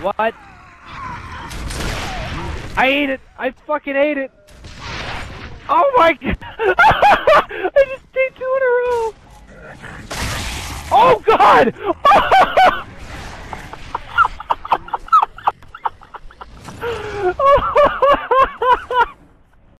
What? I ate it! I fucking ate it! Oh my god! I just ate two in a row! Oh god!